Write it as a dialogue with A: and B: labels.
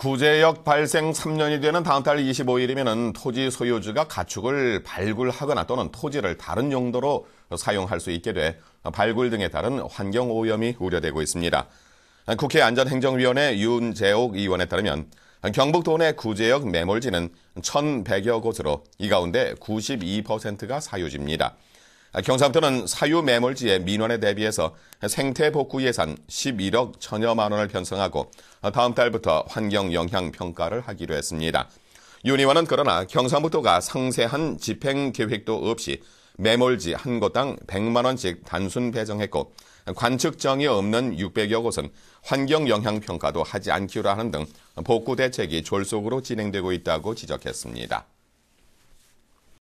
A: 구제역 발생 3년이 되는 다음 달 25일이면 토지 소유주가 가축을 발굴하거나 또는 토지를 다른 용도로 사용할 수 있게 돼 발굴 등에 따른 환경 오염이 우려되고 있습니다. 국회 안전행정위원회 윤재옥 의원에 따르면 경북도 내 구제역 매몰지는 1,100여 곳으로 이 가운데 92%가 사유지입니다. 경상도는 사유 매몰지의 민원에 대비해서 생태 복구 예산 11억 천여만 원을 편성하고 다음 달부터 환경 영향 평가를 하기로 했습니다. 윤 의원은 그러나 경상북도가 상세한 집행 계획도 없이 매몰지 한 곳당 100만 원씩 단순 배정했고 관측정이 없는 600여 곳은 환경 영향 평가도 하지 않기로 하는 등 복구 대책이 졸속으로 진행되고 있다고 지적했습니다.